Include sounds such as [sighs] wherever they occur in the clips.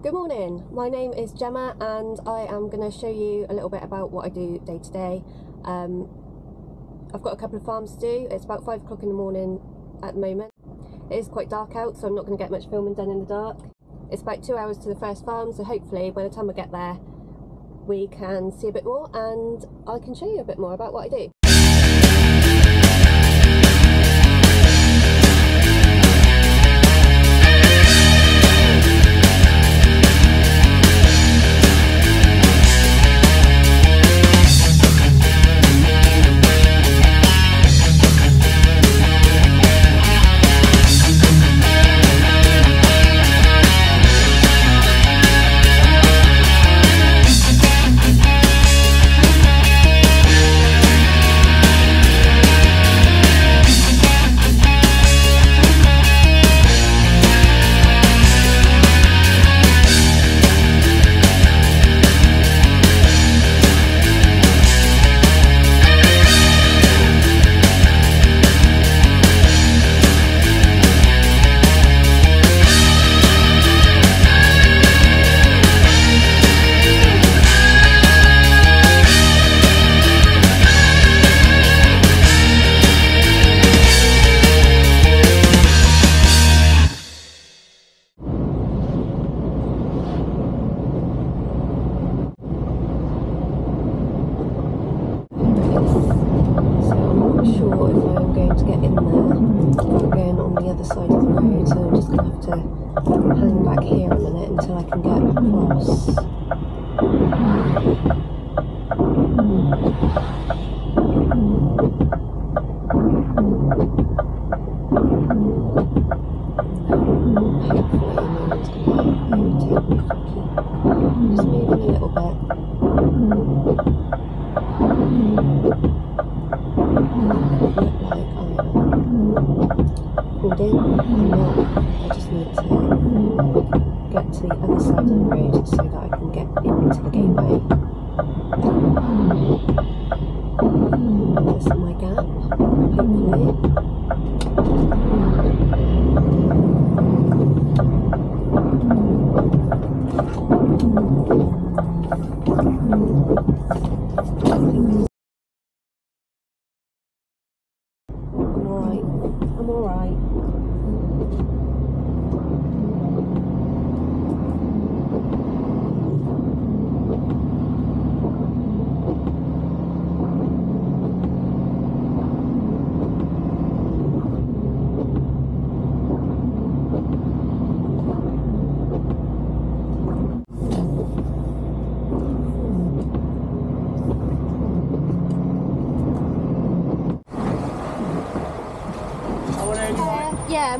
Good morning, my name is Jemma and I am going to show you a little bit about what I do day to day. Um, I've got a couple of farms to do, it's about 5 o'clock in the morning at the moment. It is quite dark out so I'm not going to get much filming done in the dark. It's about two hours to the first farm so hopefully by the time I get there we can see a bit more and I can show you a bit more about what I do.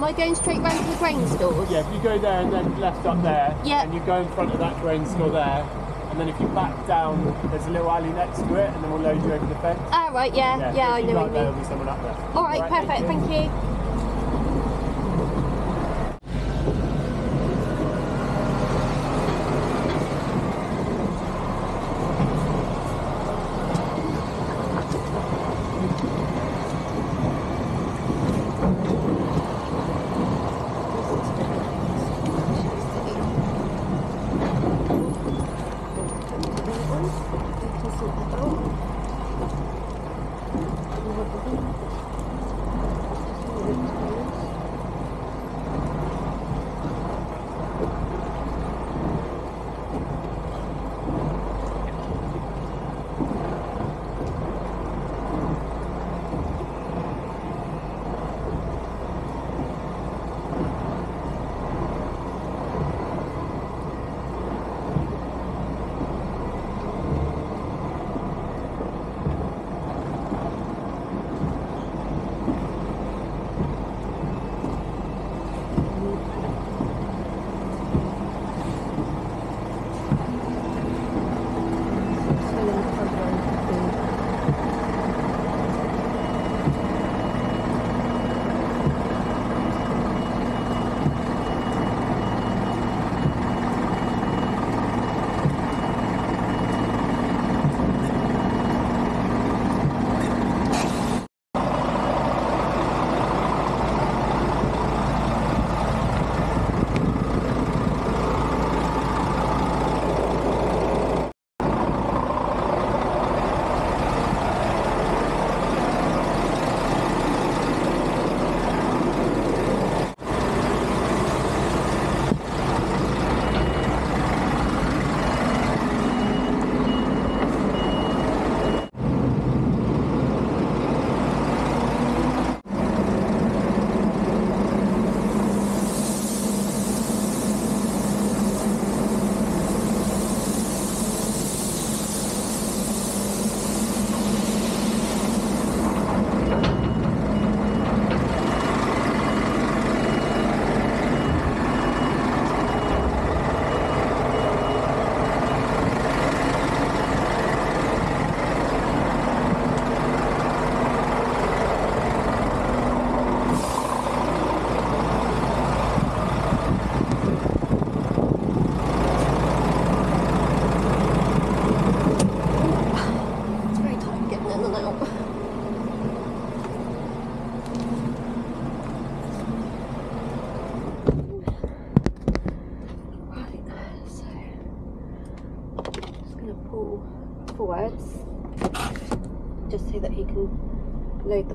I going straight round to the grain stores? Yeah, if you go there and then left up there, Yeah. and you go in front of that grain store there, and then if you back down, there's a little alley next to it, and then we'll load you over the fence. Ah, right, yeah, yeah, I if you know what you mean. be someone up there. Alright, perfect, thank you. can load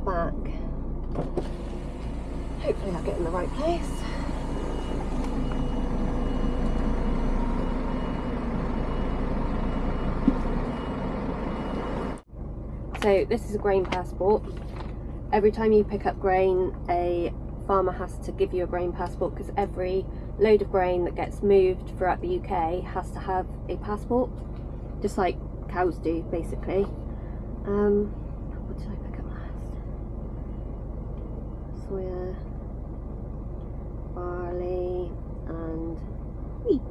back. Hopefully I'll get in the right place. So this is a grain passport. Every time you pick up grain, a farmer has to give you a grain passport because every load of grain that gets moved throughout the UK has to have a passport, just like cows do basically. Um, what did I pick up last? Soya, barley, and wheat.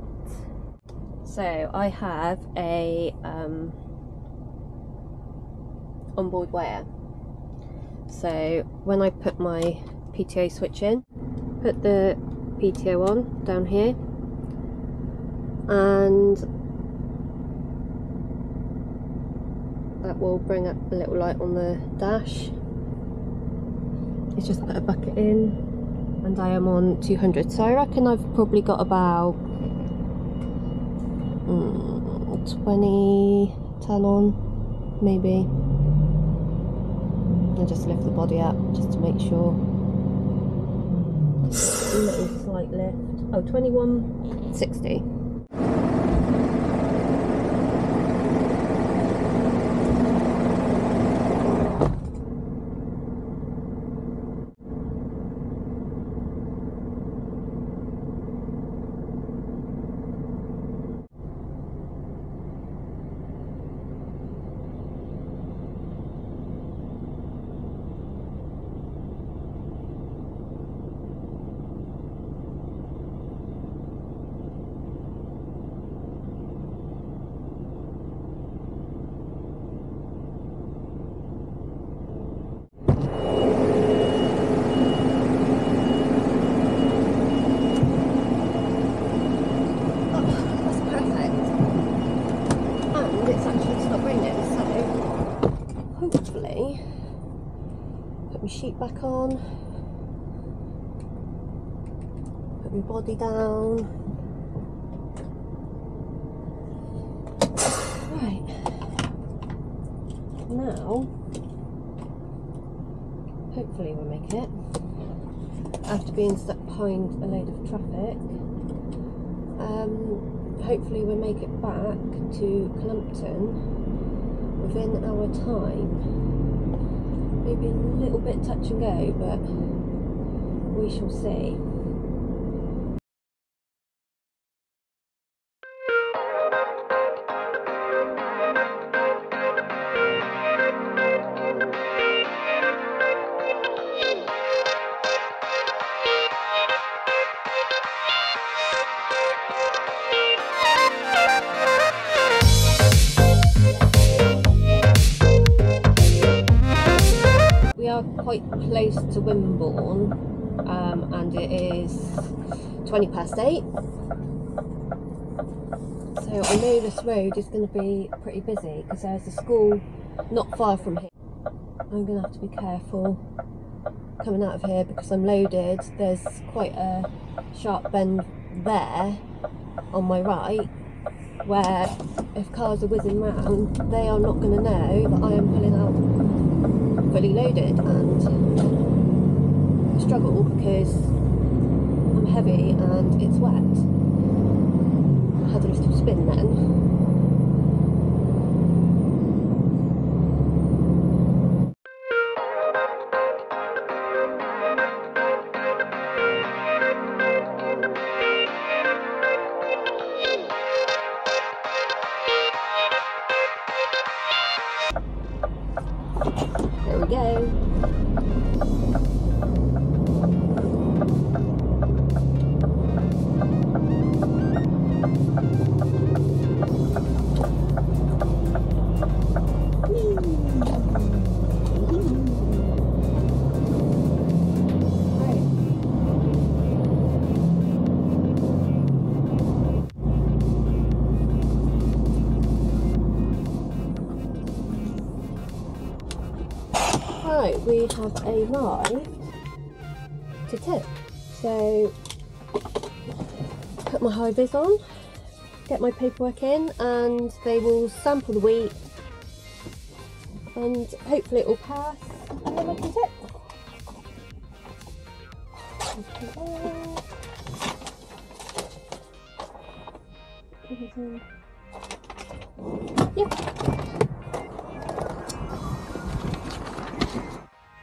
So I have a um, onboard weigher. So when I put my PTO switch in, put the PTO on down here, and that will bring up a little light on the dash. It's just put a bucket in, and I am on 200. So I reckon I've probably got about mm, 20 10 on maybe. I just lift the body up just to make sure. [sighs] Little slight lift. Oh 21 60 hopefully put my sheet back on, put my body down. Right. Now, hopefully we'll make it. After being stuck behind a load of traffic um, hopefully we'll make it back to Clumpton within our time. Maybe a little bit touch and go, but we shall see. Quite close to Wimborne, um, and it is 20 past 8. So I know this road is going to be pretty busy because there's a school not far from here. I'm going to have to be careful coming out of here because I'm loaded. There's quite a sharp bend there on my right where if cars are whizzing round, they are not going to know that I am pulling out fully loaded and I struggle because I'm heavy and it's wet. I had a little spin then. Arrived to tip. So, put my high vis on, get my paperwork in, and they will sample the wheat and hopefully it will pass and then I can tip.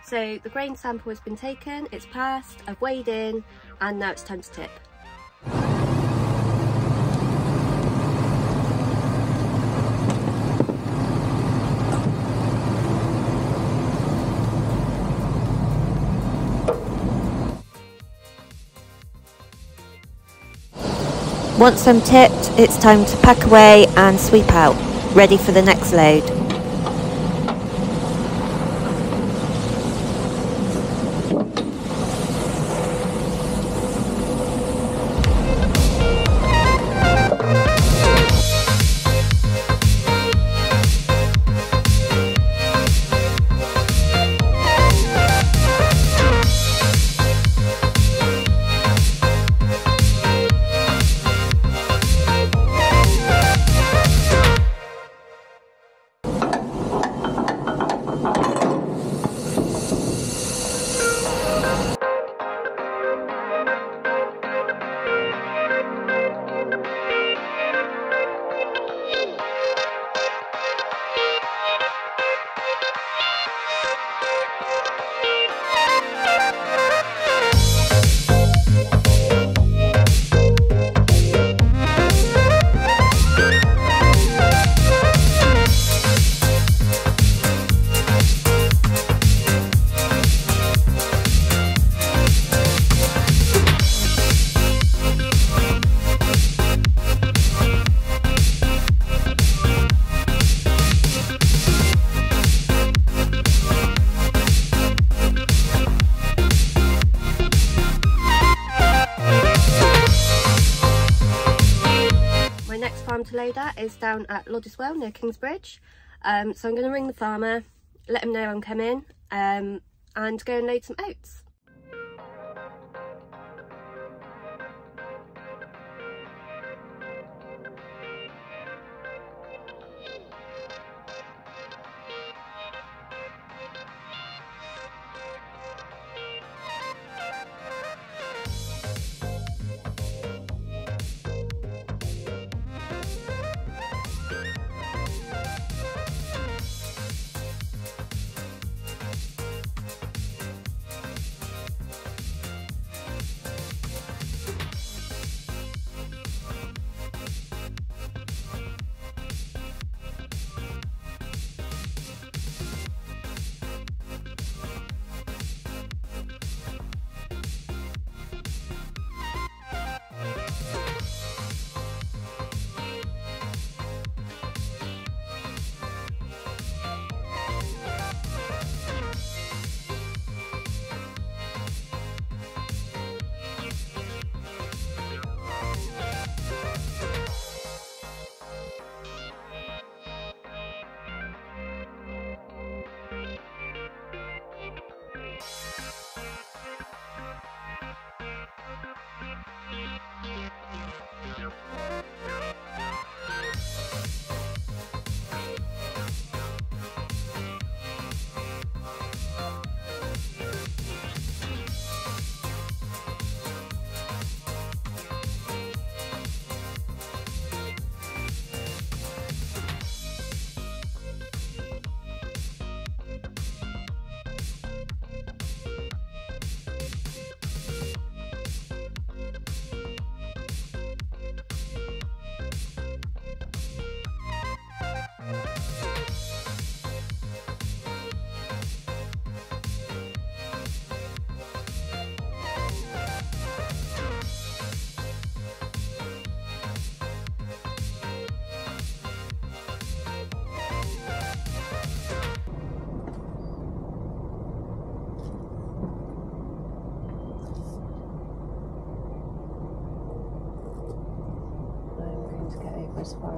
So the grain sample has been taken, it's passed, I've weighed in, and now it's time to tip. Once I'm tipped, it's time to pack away and sweep out, ready for the next load. Next farm to load at is down at Loddiswell near Kingsbridge. Um, so I'm going to ring the farmer, let him know I'm coming um, and go and load some oats.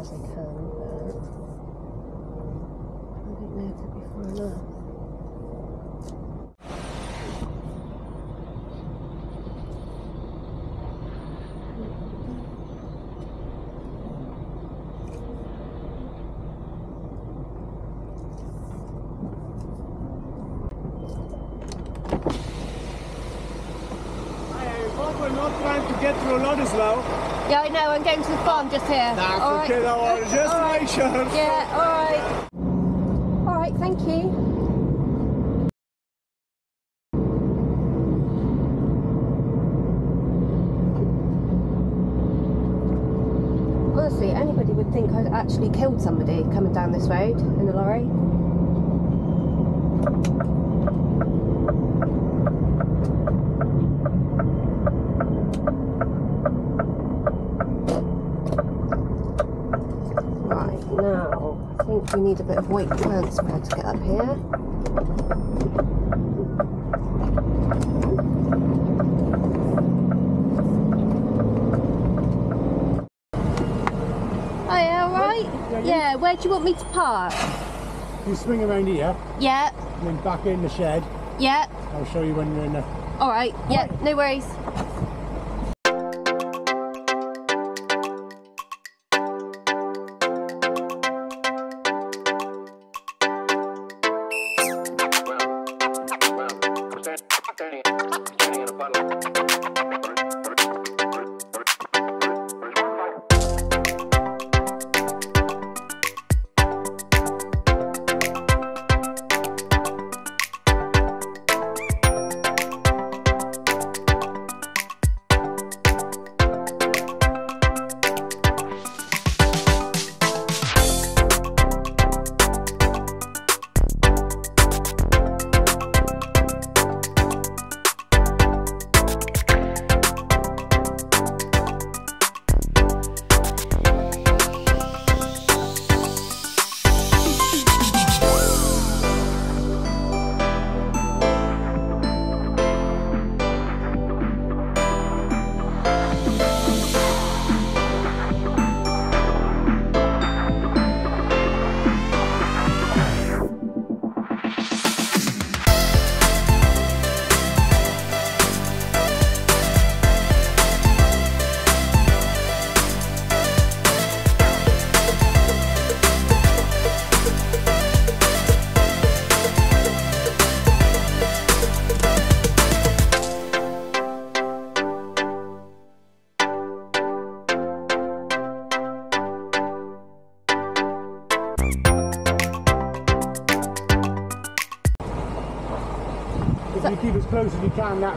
As I can, but I don't know if it'll be far enough. Not trying to get through a lot as. Yeah, I know. I'm going to the farm just here. That's All right. okay, no worries. Just All right. make sure. Yeah. All right. All right. Thank you. Honestly, anybody would think I'd actually killed somebody coming down this road in a lorry. Right, now, I think we need a bit of weight transfer to get up here. Yeah, alright? Yeah, yeah. Where do you want me to park? You swing around here Yeah, and then back in the shed. yeah, I'll show you when you're in there. alright, yeah, no worries.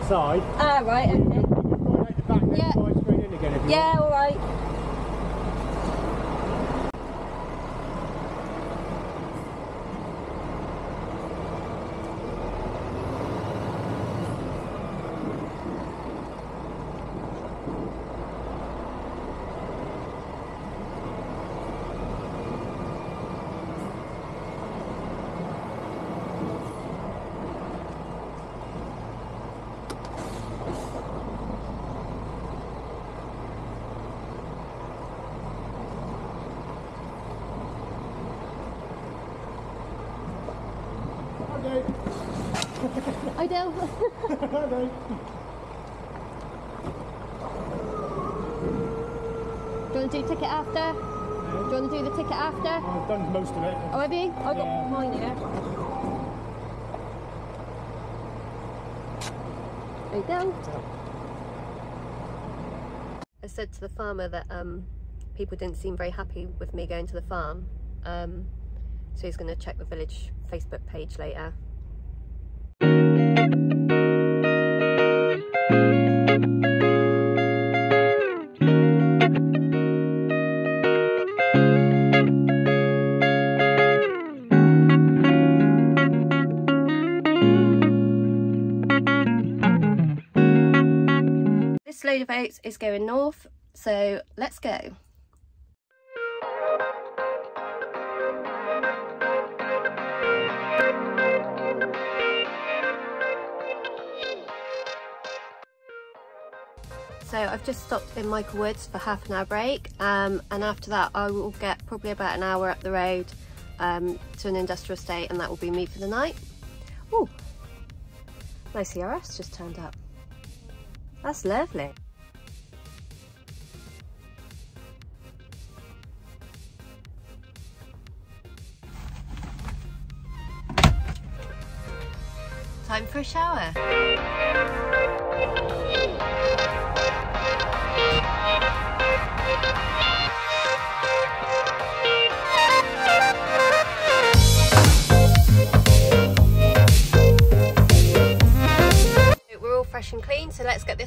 As you can that side, Ah, right, okay. you can go out the back and Yeah. fly straight in again if you Yeah, alright. Okay. I do. You want to do ticket after? Do you want to do the ticket after? I've done most of it. Oh, have you? I got Yeah. mine here. There you go. I said to the farmer that um, people didn't seem very happy with me going to the farm. Um, so he's going to check the village Facebook page later. This load of oats is going north, so let's go. So I've just stopped in Michaelwoods for half an hour break um, and after that I will get probably about an hour up the road um, to an industrial estate and that will be me for the night. My CRS just turned up. That's lovely. Time for a shower.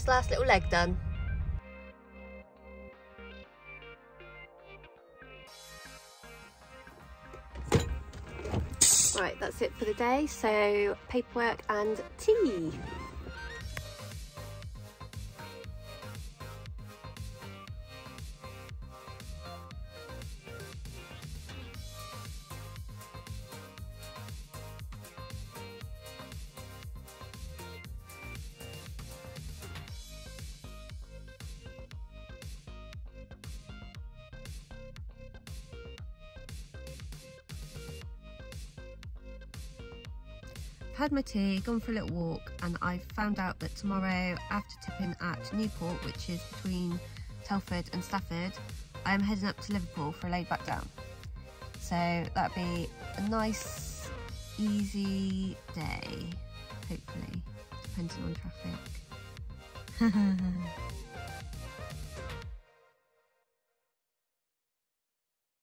Last little leg done. Right, that's it for the day. So paperwork and tea. Had my tea, gone for a little walk, and I found out that tomorrow, after tipping at Newport, which is between Telford and Stafford, I am heading up to Liverpool for a laid back down. So that'd be a nice, easy day, hopefully, depending on traffic. [laughs]